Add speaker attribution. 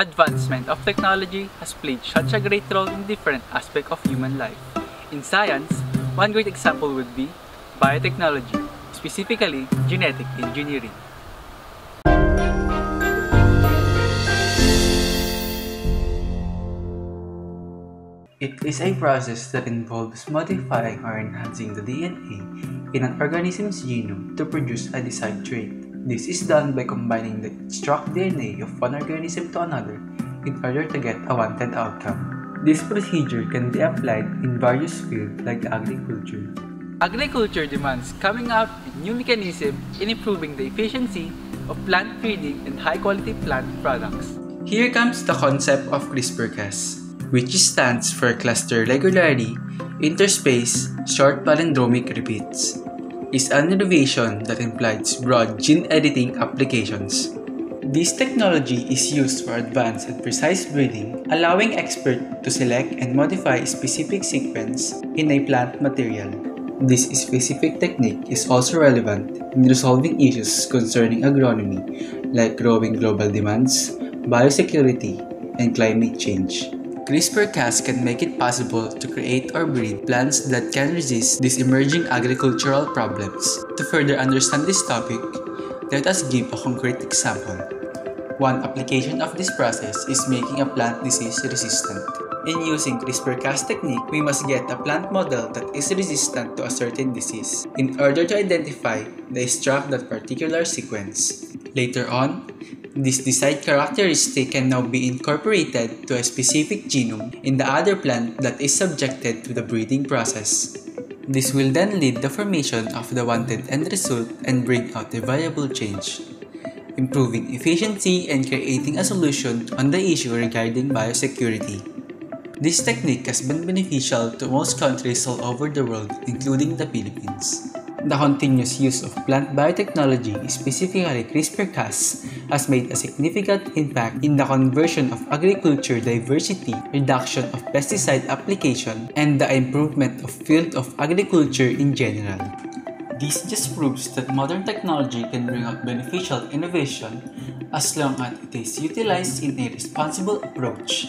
Speaker 1: advancement of technology has played such a great role in different aspects of human life. In science, one great example would be biotechnology, specifically genetic engineering. It is a process that involves modifying or enhancing the DNA in an organism's genome to produce a desired trait. This is done by combining the struck DNA of one organism to another in order to get a wanted outcome. This procedure can be applied in various fields like agriculture. Agriculture demands coming out with new mechanisms in improving the efficiency of plant breeding and high-quality plant products. Here comes the concept of CRISPR-Cas which stands for Cluster Regularly Interspace Short Palindromic Repeats, is an innovation that implies broad gene editing applications. This technology is used for advanced and precise breeding, allowing experts to select and modify specific sequence in a plant material. This specific technique is also relevant in resolving issues concerning agronomy like growing global demands, biosecurity, and climate change. CRISPR-Cas can make it possible to create or breed plants that can resist these emerging agricultural problems. To further understand this topic, let us give a concrete example. One application of this process is making a plant disease resistant. In using CRISPR-Cas technique, we must get a plant model that is resistant to a certain disease in order to identify the extract that particular sequence. Later on, this desired characteristic can now be incorporated to a specific genome in the other plant that is subjected to the breeding process. This will then lead the formation of the wanted end result and bring out a viable change, improving efficiency and creating a solution on the issue regarding biosecurity. This technique has been beneficial to most countries all over the world, including the Philippines. The continuous use of plant biotechnology, specifically CRISPR-Cas, has made a significant impact in the conversion of agriculture diversity, reduction of pesticide application, and the improvement of field of agriculture in general. This just proves that modern technology can bring out beneficial innovation as long as it is utilized in a responsible approach.